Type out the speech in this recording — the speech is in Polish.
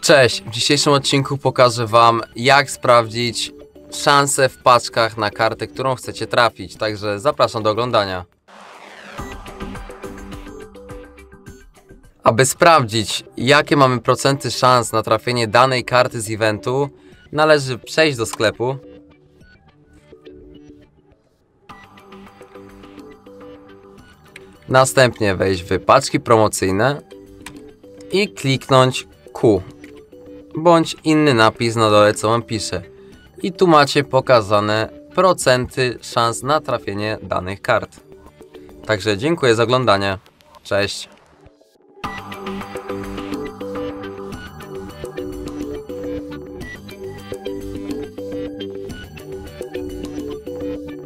Cześć, w dzisiejszym odcinku pokażę Wam jak sprawdzić szanse w paczkach na kartę, którą chcecie trafić, także zapraszam do oglądania. Aby sprawdzić jakie mamy procenty szans na trafienie danej karty z eventu, należy przejść do sklepu. Następnie wejść w paczki promocyjne i kliknąć Q bądź inny napis na dole co wam pisze. I tu macie pokazane procenty szans na trafienie danych kart. Także dziękuję za oglądanie. Cześć.